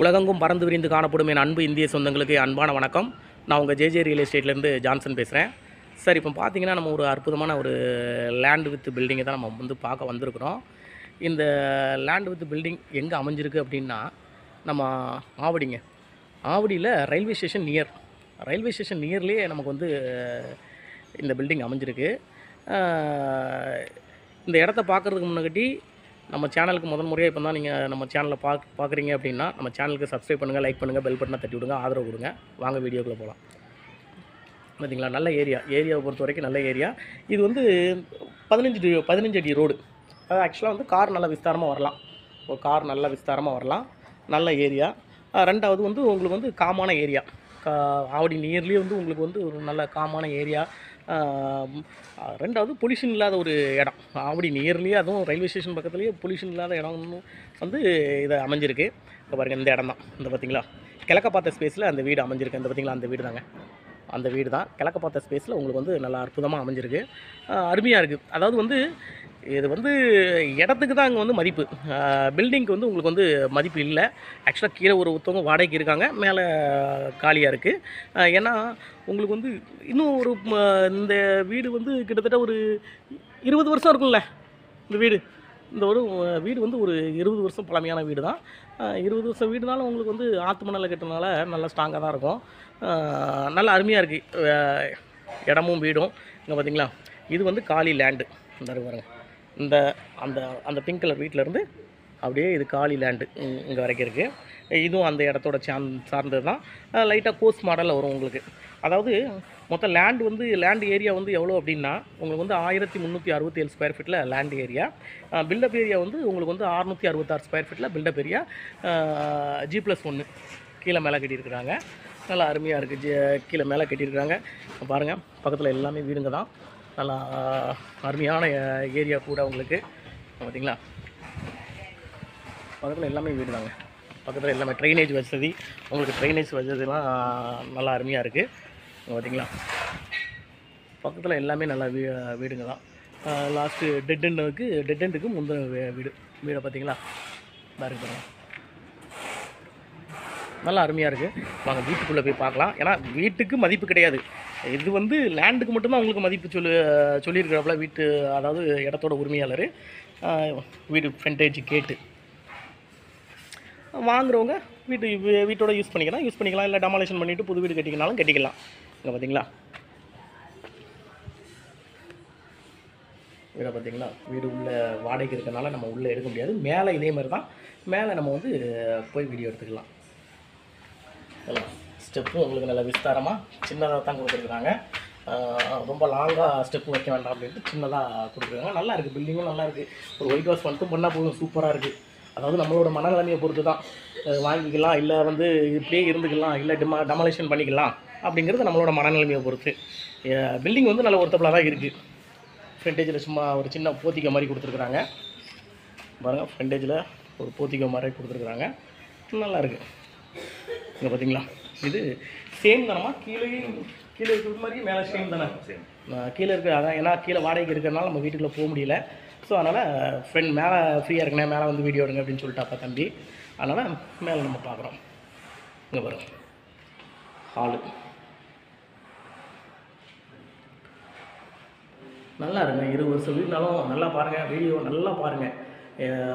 உலகெங்கும் பறந்து விரிந்து காணப்படும் என் அன்பு இந்திய சொந்தங்களுக்கு அன்பான வணக்கம். நான் உங்கள் ஜேஜே ரியல் எஸ்டேட்லேருந்து ஜான்சன் பேசுகிறேன் சார் இப்போ பார்த்தீங்கன்னா நம்ம ஒரு அற்புதமான ஒரு லேண்ட் வித் பில்டிங்கை தான் நம்ம வந்து பார்க்க வந்திருக்கிறோம். இந்த லேண்ட் வித் பில்டிங் எங்கே அமைஞ்சிருக்கு அப்படின்னா நம்ம ஆவடிங்க. ஆவடியில் railway station near railway station நியர்லேயே நமக்கு வந்து இந்த பில்டிங் அமைஞ்சிருக்கு. இந்த இடத்த பார்க்குறதுக்கு முன்னாடி நம்ம சேனலுக்கு முதன் முறையாக இப்போ தான் நீங்கள் நம்ம சேனலை பார்க் பார்க்குறீங்க அப்படின்னா நம்ம சேனலுக்கு சப்ஸ்கிரைப் பண்ணுங்கள் லைக் பண்ணுங்கள் பெல் பட்டனை தட்டி விடுங்க ஆதரவு கொடுங்க. வாங்க வீடியோக்குள்ளே போகலாம் பார்த்தீங்களா நல்ல ஏரியா ஏரியாவை பொறுத்த வரைக்கும் நல்ல ஏரியா இது வந்து பதினஞ்சு டி பதினஞ்சு அடி ரோடு அது ஆக்சுவலாக வந்து கார் நல்லா விஸ்தாரமாக வரலாம். ஒரு கார் நல்லா விஸ்தாரமாக வரலாம். நல்ல ஏரியா ரெண்டாவது வந்து உங்களுக்கு வந்து காமான ஏரியா ஆவடி நியர்லேயே வந்து உங்களுக்கு வந்து ஒரு நல்ல காமான ஏரியா ரெண்டாவது பொல்யூஷன் இல்லாத ஒரு இடம். ஆவடி நியர்லேயே அதுவும் ரயில்வே ஸ்டேஷன் பக்கத்துலேயே பொல்யூஷன் இல்லாத இடம்னு வந்து இதை அமைஞ்சிருக்கு. இப்போ பாருங்கள் இந்த இடம் தான் இந்த பார்த்தீங்களா கிழக்க பார்த்த ஸ்பேஸில் அந்த வீடு அமைஞ்சிருக்கு. இந்த பார்த்தீங்களா அந்த வீடு தாங்க அந்த வீடு தான் கிழக்க பார்த்த ஸ்பேஸில் உங்களுக்கு வந்து நல்லா அற்புதமாக அமைஞ்சிருக்கு. அருமையாக இருக்குது அதாவது வந்து இது வந்து இடத்துக்கு தான் அங்கே வந்து மதிப்பு. பில்டிங்க்கு வந்து உங்களுக்கு வந்து மதிப்பு இல்லை. ஆக்சுவலாக கீழே ஒரு ஒருத்தவங்க வாடகைக்கு இருக்காங்க மேலே காலியாக இருக்குது ஏன்னா உங்களுக்கு வந்து இன்னும் ஒரு இந்த வீடு வந்து கிட்டத்தட்ட ஒரு இருபது வருஷம் இருக்கும்ல இந்த வீடு. இந்த ஒரு வீடு வந்து ஒரு இருபது வருஷம் பழமையான வீடு தான். இருபது வருஷம் வீடுனாலும் உங்களுக்கு வந்து ஆற்று மணலில் கட்டுறதுனால நல்லா ஸ்ட்ராங்காக தான் இருக்கும். நல்லா அருமையாக இருக்குது இடமும் வீடும். இங்கே பார்த்தீங்களா இது வந்து காலி லேண்டு இந்த பாருங்க. இந்த அந்த அந்த பிங்க் கலர் வீட்டிலேருந்து அப்படியே இது காலி லேண்டு இங்கே வரைக்கும் இருக்குது இதுவும் அந்த இடத்தோட சார்ந் சார்ந்தது தான் லைட்டாக கோஸ் மாடலில் வரும் உங்களுக்கு. அதாவது மொத்தம் லேண்ட் வந்து லேண்ட் ஏரியா வந்து எவ்வளோ அப்படின்னா உங்களுக்கு வந்து ஆயிரத்தி முந்நூற்றி அறுபத்தி ஏழு ஸ்கொயர் ஃபீட்டில் லேண்ட் ஏரியா பில்டப் ஏரியா வந்து உங்களுக்கு வந்து அறுநூற்றி அறுபத்தாறு ஸ்கொயர் ஃபீட்டில் பில்டப் ஏரியா ஜி ப்ளஸ் ஒன்று கீழே மேலே கட்டியிருக்கிறாங்க. நல்லா அருமையாக இருக்குது ஜி கீழே மேலே கட்டியிருக்கிறாங்க. பாருங்கள் பக்கத்தில் எல்லாமே வீடுங்க தான் நல்லா அருமையான ஏரியா கூட உங்களுக்கு. பார்த்தீங்களா பக்கத்தில் எல்லாமே வீடு தாங்க. பக்கத்தில் எல்லாமே ட்ரைனேஜ் வசதி. உங்களுக்கு ட்ரைனேஜ் வசதிலாம் நல்லா அருமையாக இருக்குது பார்த்தீங்களா பக்கத்தில் எல்லாமே நல்லா வீ வீடுங்க தான். லாஸ்ட்டு டெட் எண்டுக்கு டெட் எண்டுக்கு முந்தின வீடு. வீடை பார்த்தீங்களா பாருங்க. பாருங்கள் நல்லா அருமையாக இருக்குது வாங்க வீட்டுக்குள்ளே போய் பார்க்கலாம். ஏன்னா வீட்டுக்கு மதிப்பு கிடையாது. இது வந்து லேண்டுக்கு மட்டும்தான் அவங்களுக்கு மதிப்பு சொல்லி சொல்லியிருக்கிறாப்புல வீட்டு அதாவது இடத்தோட உரிமையாளர். வீடு ஃப்ரண்டேஜ் கேட்டு. வாங்குறவங்க வீட்டு வீட்டோட யூஸ் பண்ணிக்கலாம். யூஸ் பண்ணிக்கலாம். இல்லை டெமாலேஷன் பண்ணிவிட்டு புது வீடு கட்டிக்கினாலும் கட்டிக்கலாம். இங்கே பார்த்தீங்களா இதில் பார்த்தீங்களா வீடு உள்ளே வாடகைக்கு இருக்கிறனால நம்ம உள்ளே எடுக்க முடியாது. மேலே இதே மாதிரி தான் மேலே நம்ம வந்து போய் வீடியோ எடுத்துக்கலாம். ஸ்டெப்பும் உங்களுக்கு நல்ல விஸ்தாரமாக சின்னதாக தான் கொடுத்துருக்குறாங்க. ரொம்ப லாங்காக ஸ்டெப்பு வைக்க வேண்டாம் அப்படின்ட்டு சின்னதாக கொடுத்துருக்காங்க நல்லா இருக்குது பில்டிங்கும் நல்லா இருக்குது ஒரு ஒயிட் வாஷ் மட்டும் பண்ணால் போதும் சூப்பராக இருக்குது அதாவது நம்மளோட மனநிலைமையை பொறுத்து தான் வாங்கிக்கலாம் இல்லை வந்து இப்படியே இருந்துக்கலாம் இல்லை டிமா டெமாலேஷன் பண்ணிக்கலாம் அப்படிங்கிறது நம்மளோட மனநிலைமையை பொறுத்து. பில்டிங் வந்து நல்ல ஒருத்தப்பலாக தான் இருக்குது ஃப்ரண்டேஜில் சும்மா ஒரு சின்ன போத்திக்க மாதிரி கொடுத்துருக்குறாங்க. பாருங்கள் ஃப்ரண்டேஜில் ஒரு போத்திக்க மாதிரி கொடுத்துருக்குறாங்க. நல்லா இருக்குது இங்கே பார்த்தீங்களா இது சேம் தானம்மா? கீழே கீழே இருக்கிற மாதிரி மேலே சேம் தானே? கீழே இருக்க அதான் ஏன்னா கீழே வாடகைக்கு இருக்கிறனால நம்ம வீட்டுக்குள்ளே போக முடியல. ஸோ அதனால் ஃப்ரெண்ட் மேலே ஃப்ரீயாக இருக்கனே மேலே வந்து வீடியோ எடுங்க அப்படின்னு சொல்லிட்டாப்பா தம்பி. அதனால் மேலே நம்ம பார்க்குறோம். இங்கே பாருங்க. ஹாலு நல்லா இருங்க. இருபது வருஷம் வீடுனாலும் நல்லா பாருங்கள் வீடியோ நல்லா பாருங்கள்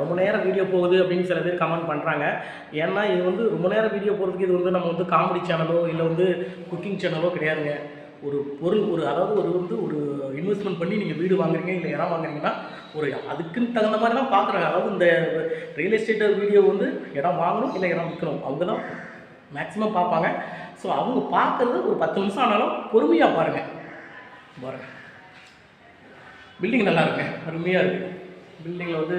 ரொம்ப நேரம் வீடியோ போகுது அப்படின்னு சில பேர் கமெண்ட் பண்ணுறாங்க ஏன்னா இது வந்து ரொம்ப நேரம் வீடியோ போகிறதுக்கு இது வந்து நம்ம வந்து காமெடி சேனலோ இல்லை வந்து குக்கிங் சேனலோ கிடையாதுங்க. ஒரு பொருள் ஒரு அதாவது ஒரு வந்து ஒரு இன்வெஸ்ட்மெண்ட் பண்ணி நீங்கள் வீடு வாங்குறீங்க இல்லை இடம் வாங்குறீங்கன்னா ஒரு அதுக்குன்னு தகுந்த மாதிரி தான் பார்க்குறாங்க அதாவது இந்த ரியல் எஸ்டேட் வீடியோ வந்து இடம் வாங்கணும் இல்லை இடம் விற்கணும் அவங்க தான் மேக்ஸிமம் பார்ப்பாங்க. ஸோ அவங்க பார்க்குறது ஒரு பத்து நிமிஷம் ஆனாலும் பொறுமையாக பாருங்கள் பாருங்கள் பில்டிங் நல்லா இருக்குங்க அருமையாக இருக்குது பில்டிங்கில் வந்து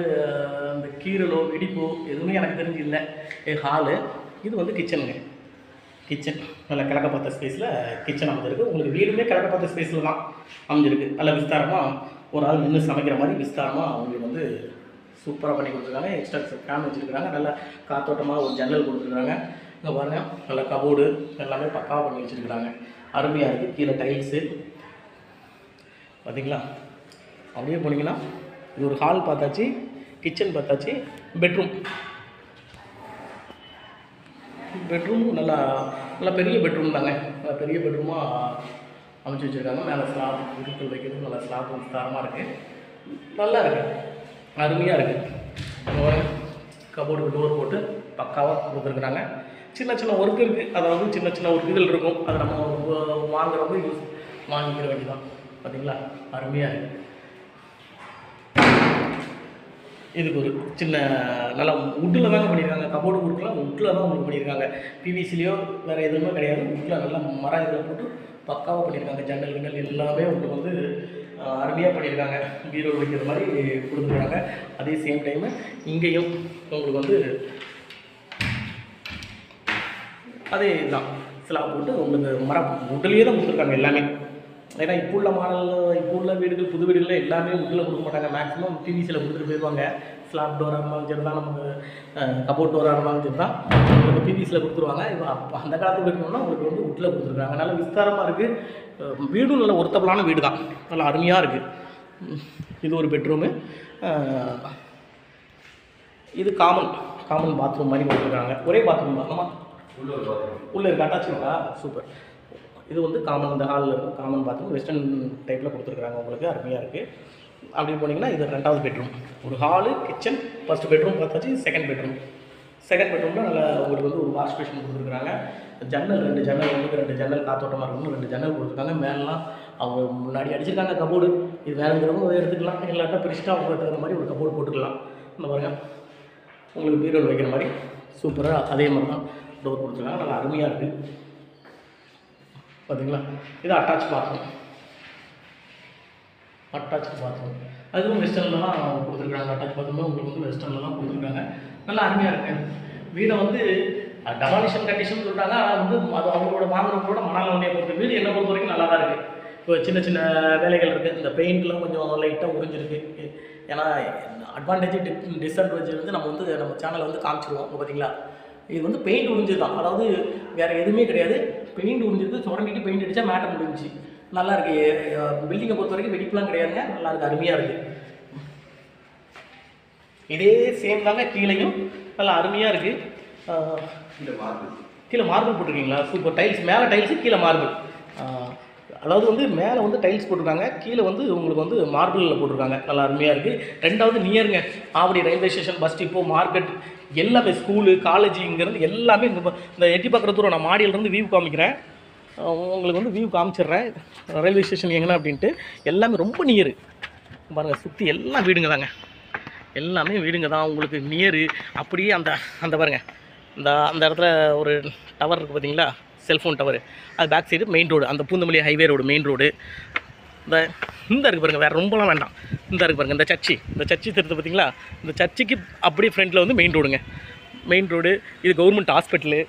அந்த கீரலோ வெடிப்போ எதுவுமே எனக்கு தெரிஞ்சு இல்லை. ஹாலு இது வந்து கிச்சனுங்க கிச்சன் நல்ல கிழக்க பார்த்த ஸ்பேஸில் கிச்சன் அமைஞ்சிருக்கு. உங்களுக்கு வீடுமே கிழக்க பார்த்த ஸ்பேஸில் தான் அமைஞ்சிருக்கு. நல்ல விஸ்தாரமாக ஒரு ஆள் நின்று சமைக்கிற மாதிரி விஸ்தாரமாக அவங்களுக்கு வந்து சூப்பராக பண்ணி கொடுத்துருக்காங்க. எக்ஸ்ட்ரா ஃபேன் வச்சுருக்காங்க நல்லா காத்தோட்டமாக ஒரு ஜன்னல் கொடுத்துருக்காங்க. இங்கே பாருங்கள் நல்ல கபோர்டு எல்லாமே பக்காவாக பண்ணி வச்சுருக்குறாங்க. அருமையாக இருக்குது கீழே டைல்ஸு பார்த்தீங்களா அப்படியே போனீங்கன்னா இது ஒரு ஹால் பார்த்தாச்சு கிச்சன் பார்த்தாச்சு பெட்ரூம் பெட்ரூம் நல்லா நல்லா பெரிய பெட்ரூம் தாங்க. நல்லா பெரிய பெட்ரூமாக அமைச்சு வச்சுருக்காங்க. மேலே ஸ்லாப் வீட்டுக்குள் வைக்கிறது நல்லா ஸ்லாப் தரமாக இருக்குது நல்லா இருக்குது அருமையாக இருக்குது கபோர்டுக்கு டோர் போட்டு பக்காவாக கொடுத்துருக்குறாங்க. சின்ன சின்ன ஒர்க் இருக்குது அதாவது சின்ன சின்ன ஒர்க்குகள் இருக்கும். அதை நம்ம வாங்குறவங்க யூஸ் வாங்கிக்கிற வேண்டியதான் பார்த்தீங்களா அருமையாக இருக்குது இதுக்கு ஒரு சின்ன நல்லா உட்டில் தாங்க பண்ணியிருக்காங்க கபோர்டு ஒர்க்கெலாம் உட்டில் தான் உங்களுக்கு பண்ணியிருக்காங்க பிவிசிலேயோ வேறு எதுவுமே கிடையாது. உட்டில் நல்லா மரம் இதில் போட்டு பக்காவாக பண்ணியிருக்காங்க ஜன்னல் கிண்ணல் எல்லாமே உங்களுக்கு வந்து அருமையாக பண்ணியிருக்காங்க பீரோ வைக்கிற மாதிரி கொடுத்துருக்காங்க. அதே சேம் டைமு இங்கேயும் உங்களுக்கு வந்து அதே தான் ஸ்லாப் போட்டு உங்களுக்கு மரம் உடலையே தான் கொடுத்துருக்காங்க எல்லாமே. ஏன்னா இப்போ உள்ள மாடல் இப்போ உள்ள வீடுகள் புது வீடுகளில் எல்லாமே உட்டில் கொடுக்க மாட்டாங்க. மேக்ஸிமம் பிவிசியில் கொடுத்துட்டு போயிடுவாங்க ஸ்லாப் டோராக இருந்தாலும் சரி தான் நமக்கு கபோர்ட் டோராக இருந்தாலும் சரி தான் உங்களுக்கு பிவிசியில் கொடுத்துருவாங்க. இப்போ அப்போ அந்த காலத்துக்கு இருக்கணும்னா உங்களுக்கு வந்து உட்டில் கொடுத்துருக்காங்க. நல்ல விஸ்தாரமாக இருக்குது வீடும் நல்ல ஒருத்தபலான வீடு தான் நல்லா அருமையாக இருக்குது இது ஒரு பெட்ரூமு இது காமன் காமன் பாத்ரூம் மாதிரி கொடுத்துருக்காங்க. ஒரே பாத்ரூம் தான். உள்ளே இருக்க. அட்டாச்சுங்களா சூப்பர். இது வந்து காமன் இந்த ஹாலில் இருக்கும் காமன் பாத்ரூம் வெஸ்டர்ன் டைப்பில் கொடுத்துருக்குறாங்க உங்களுக்கு. அருமையாக இருக்குது அப்படின்னு போனீங்கன்னா இது ரெண்டாவது பெட்ரூம் ஒரு ஹாலு கிச்சன் ஃபஸ்ட் பெட்ரூம் பார்த்தாச்சு செகண்ட் பெட்ரூம் செகண்ட் பெட்ரூமில் நல்லா உங்களுக்கு வந்து ஒரு வாஷ் பேஷன் கொடுத்துருக்குறாங்க. ஜன்னல் ரெண்டு ஜன்னல் ஒன்றுக்கு ரெண்டு ஜன்னல் காத்தோட்டமாக இருக்கணும் ரெண்டு ஜன்னல் கொடுத்துருக்காங்க. மேலெலாம் அவங்க முன்னாடி அடிச்சிருக்காங்க கபோர்டு இது வேணுங்கிறவங்க எடுத்துக்கலாம் இல்லாட்டா பிரிச்சுட்டு அவங்க தகுந்த மாதிரி ஒரு கபோர்டு போட்டுக்கலாம். இந்த பாருங்க. உங்களுக்கு பீரோல் வைக்கிற மாதிரி. சூப்பராக அதே மாதிரி தான் டோர் கொடுத்துருக்காங்க. நல்லா அருமையாக இருக்குது பார்த்தீங்களா இது அட்டாச் பாத்ரூம் அட்டாச் பாத்ரூம் அதுவும் வெஸ்டர்னில் தான் கொடுத்துருக்காங்க. அட்டாச் பாத்ரூமே உங்களுக்கு வந்து வெஸ்டர்னில் கொடுத்துருக்காங்க. நல்லா அருமையாக இருக்குது வீடை வந்து டெமாலிஷன் கண்டிஷன் சொல்கிறாங்க ஆனால் வந்து அது அவங்களோட வாங்குறவங்களோட மனநிலைமையை பொறுத்த. வீடு என்னை பொறுத்த வரைக்கும் நல்லா தான் இருக்குது இப்போ சின்ன சின்ன வேலைகள் இருக்குது இந்த பெயிண்ட்லாம் கொஞ்சம் லைட்டாக உறிஞ்சிருக்கு. ஏன்னா அட்வான்டேஜ் டிஸ்அட்வான்டேஜ் வந்து நம்ம வந்து நம்ம சேனலை வந்து காமிச்சிருவோம். பார்த்தீங்களா இது வந்து பெயிண்ட் உறிஞ்சு தான் அதாவது வேறு எதுவுமே கிடையாது. பெயிண்ட் உறிஞ்சிருக்கு சுரண்டிட்டு பெயிண்ட் அடித்தா மேட்டர் முடிஞ்சுச்சு. நல்லா இருக்கு. பில்டிங்கை பொறுத்த வரைக்கும் வெடிப்புலாம் கிடையாதுங்க. நல்லா இருக்கு. அருமையாக இருக்குது இதே சேம் தாங்க கீழேயும். நல்லா அருமையாக இருக்குது கீழே மார்பிள் போட்டிருக்கீங்களா? சூப்பர் டைல்ஸ் மேலே டைல்ஸு கீழே மார்பிள் அதாவது வந்து மேலே வந்து டைல்ஸ் போட்டிருக்காங்க. கீழே வந்து உங்களுக்கு வந்து மார்பிளில் போட்டிருக்காங்க. நல்லா அருமையாக இருக்குது ரெண்டாவது நியருங்க Avadi railway station bus depot market எல்லாமே ஸ்கூலு காலேஜ் இங்கேருந்து எல்லாமே இந்த எட்டி பார்க்குற தூரம் நான் மாடியிலேருந்து வியூ காமிக்கிறேன். உங்களுக்கு வந்து வியூ காமிச்சிடுறேன். ரயில்வே ஸ்டேஷன் எங்கன்னா அப்படின்ட்டு எல்லாமே ரொம்ப நியரு பாருங்கள் சுற்றி எல்லாம் வீடுங்க தாங்க. எல்லாமே வீடுங்க தான். உங்களுக்கு நியரு அப்படியே அந்த அந்த பாருங்க. இந்த அந்த இடத்துல ஒரு டவர் இருக்குது பார்த்தீங்களா? செல்ஃபோன் டவர் அது பேக் சைடு மெயின் ரோடு அந்த Poonamallee highway road main road இந்த இந்த இருக்குது பாருங்கள் வேறு ரொம்பலாம் வேண்டாம். இந்த இருக்குது பாருங்கள் இந்த சர்ச்சி. இந்த சர்ச்சி தெரியுது பார்த்தீங்களா இந்த சர்ச்சுக்கு அப்படியே ஃப்ரண்ட்டில் வந்து மெயின் ரோடுங்க மெயின் ரோடு இது கவர்மெண்ட் ஹாஸ்பிட்டலு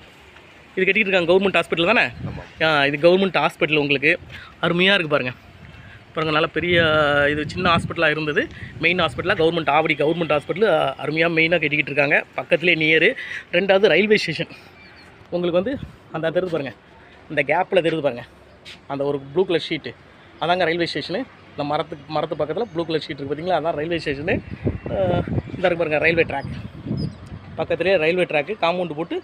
இது கட்டிக்கிட்டு இருக்காங்க கவர்மெண்ட் ஹாஸ்பிட்டல் தானே? ஆ இது கவர்மெண்ட் ஹாஸ்பிட்டல் உங்களுக்கு. அருமையாக இருக்குது பாருங்கள் பாருங்கள் நல்ல பெரிய இது சின்ன ஹாஸ்பிட்டலாக இருந்தது. மெயின் ஹாஸ்பிட்டலாக கவர்மெண்ட் ஆவடி கவர்மெண்ட் ஹாஸ்பிட்டல் அருமையாக மெயினாக கட்டிக்கிட்டு இருக்காங்க. பக்கத்துலேயே நியரு ரெண்டாவது ரயில்வே ஸ்டேஷன் உங்களுக்கு வந்து அந்த தெரியுது பாருங்கள் இந்த கேப்பில் தெரியுது பாருங்கள் அந்த ஒரு ப்ளூ கலர் ஷீட்டு அதாங்க ரயில்வே ஸ்டேஷனு. இந்த மரத்துக்கு மரத்து பக்கத்தில் ப்ளூ கலர் ஷீட் இருக்குது பார்த்தீங்களா அதான் ரயில்வே ஸ்டேஷனு. இந்த இருக்கு பாருங்கள் ரயில்வே ட்ராக் பக்கத்துலேயே ரயில்வே ட்ராக்கு காம்பவுண்டு போட்டு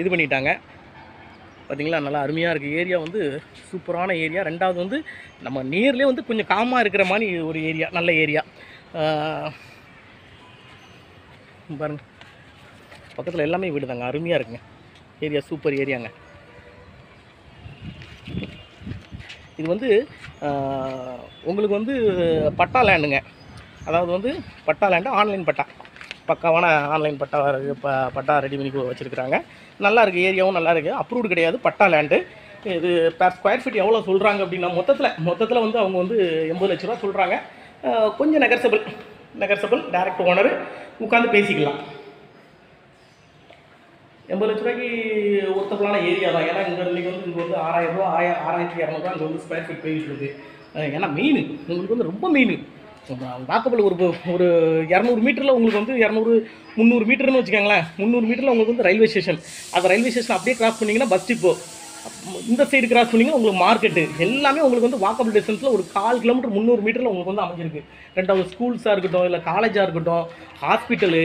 இது பண்ணிட்டாங்க. பார்த்தீங்களா நல்லா அருமையாக இருக்குது ஏரியா வந்து சூப்பரான ஏரியா ரெண்டாவது வந்து நம்ம நேர்லேயே வந்து கொஞ்சம் காமாக இருக்கிற மாதிரி ஒரு ஏரியா நல்ல ஏரியா பாருங்க. பக்கத்தில் எல்லாமே வீடு தாங்க அருமையாக இருக்குங்க ஏரியா சூப்பர் ஏரியாங்க இது வந்து உங்களுக்கு வந்து பட்டா லேண்டுங்க. அதாவது வந்து பட்டா லேண்டு ஆன்லைன் பட்டா. பக்காவான ஆன்லைன் பட்டா இருக்குது ப பட்டா ரெடி பண்ணி வச்சுருக்குறாங்க. நல்லா இருக்குது ஏரியாவும் நல்லா இருக்குது அப்ரூவ்டு கிடையாது பட்டா லேண்டு. இது பேர் ஸ்கொயர் ஃபீட் எவ்வளோ சொல்கிறாங்க அப்படின்னா மொத்தத்தில் மொத்தத்தில் வந்து அவங்க வந்து எண்பது லட்ச ரூபா சொல்கிறாங்க கொஞ்சம் நெகர்சபிள் நெகர்சபிள் டேரக்ட் ஓனர் உட்காந்து பேசிக்கலாம். எண்பது லட்ச ரூபாய்க்கு ஒருத்தப்பலான ஏரியா தான். ஏன்னா இங்கே இன்றைக்கி வந்து இங்கே வந்து ஆறாயிரம் ரூபா ஆய ஆறாயிரத்தி இரநூறுவா இங்கே வந்து ஸ்கொயர் ஃபீட் போயிட்டு இருக்குது ஏன்னா மீன் உங்களுக்கு வந்து ரொம்ப மீன் வாக்கபிள் ஒரு ஒரு இரநூறு மீட்டரில் உங்களுக்கு வந்து இரநூறு முந்நூறு மீட்டர்னு வச்சுக்கோங்களேன். முந்நூறு மீட்டரில் உங்களுக்கு வந்து ரயில்வே ஸ்டேஷன் அந்த ரயில்வே ஸ்டேஷன் அப்படியே கிராஸ் பண்ணிங்கன்னா பஸ் டிப்போ இந்த சைடு கிராஸ் பண்ணிங்க உங்களுக்கு மார்க்கெட்டு எல்லாமே உங்களுக்கு வந்து வாக்கபிள் டிஸ்டன்ஸில் ஒரு கால் கிலோமீட்டர் முந்நூறு மீட்டரில் உங்களுக்கு வந்து அமைஞ்சிருக்கு. ரெண்டாவது ஸ்கூல்ஸாக இருக்கட்டும் இல்லை காலேஜாக இருக்கட்டும் ஹாஸ்பிட்டலு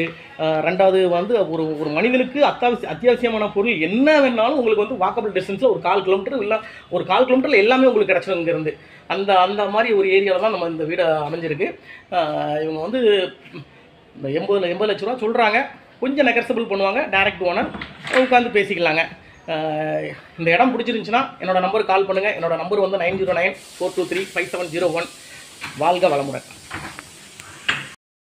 ரெண்டாவது வந்து ஒரு ஒரு மனிதனுக்கு அத்தியாவசிய அத்தியாவசியமான பொருள் என்ன வேணாலும் உங்களுக்கு வந்து வாக்கபிள் டிஸ்டன்ஸில் ஒரு கால் கிலோமீட்டர் இல்லை ஒரு கால் கிலோமீட்டரில் எல்லாமே உங்களுக்கு கிடச்சிடும் இங்கேருந்து. அந்த அந்த மாதிரி ஒரு ஏரியாவில் தான் நம்ம இந்த வீடு அமைஞ்சிருக்கு. இவங்க வந்து இந்த எண்பது எண்பது லட்ச ரூபா சொல்கிறாங்க கொஞ்சம் நெகர்சபிள் பண்ணுவாங்க டைரக்ட் ஓனர் உட்காந்து பேசிக்கலாங்க. இந்த இடம் பிடிச்சிருந்துச்சுன்னா என்னோட நம்பர் கால் பண்ணுங்கள் என்னோட நம்பர் வந்து nine zero nine four two three five seven zero one. வாழ்க வளமுடன்.